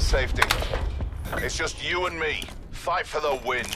to safety. It's just you and me. Fight for the win.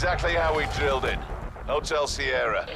Exactly how we drilled it. Hotel Sierra.